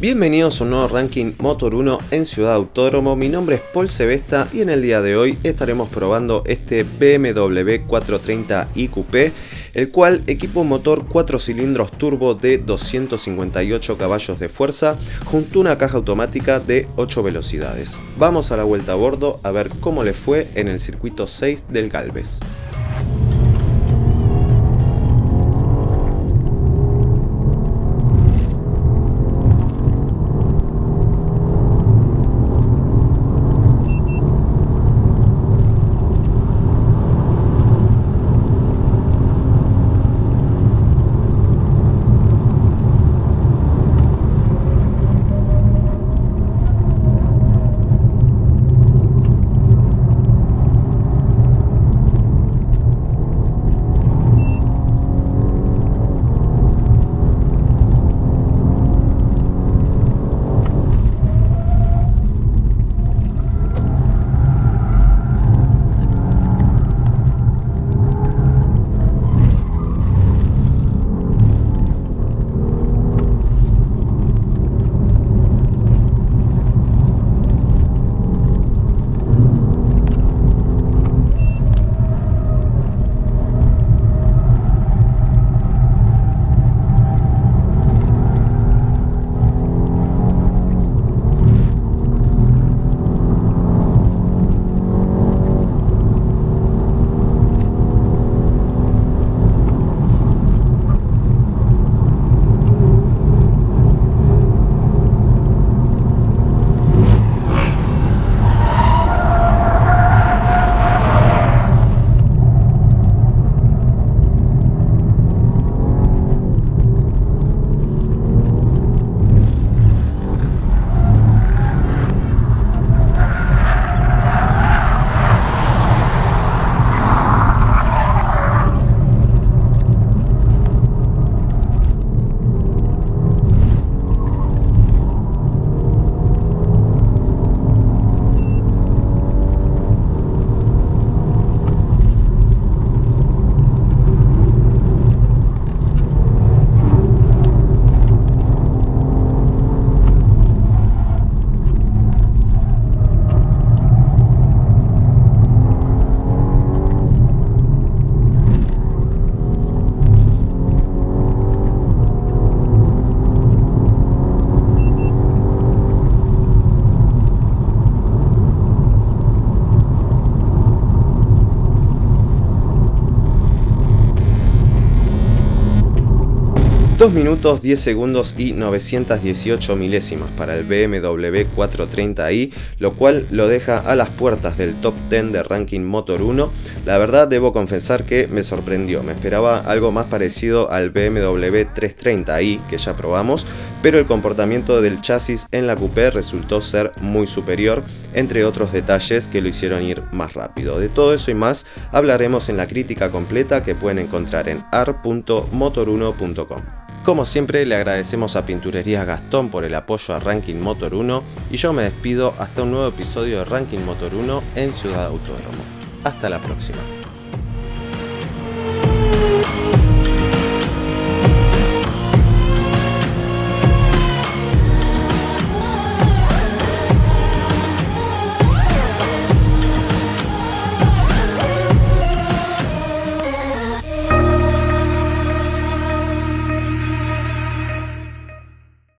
Bienvenidos a un nuevo ranking Motor 1 en Ciudad Autódromo. Mi nombre es Paul Sebesta y en el día de hoy estaremos probando este BMW 430 IQP, el cual equipa un motor 4 cilindros turbo de 258 caballos de fuerza junto a una caja automática de 8 velocidades. Vamos a la vuelta a bordo a ver cómo le fue en el circuito 6 del Galvez.2 minutos 10 segundos y 918 milésimas para el BMW 430i, lo cual lo deja a las puertas del top 10 de ranking Motor 1. La verdad debo confesar que me sorprendió, me esperaba algo más parecido al BMW 330i que ya probamos, pero el comportamiento del chasis en la coupé resultó ser muy superior, entre otros detalles que lo hicieron ir más rápido. De todo eso y más hablaremos en la crítica completa que pueden encontrar en ar.motor1.com. Como siempre le agradecemos a Pinturerías Gastón por el apoyo a Ranking Motor 1 y yo me despido hasta un nuevo episodio de Ranking Motor 1 en Ciudad Autódromo. Hasta la próxima.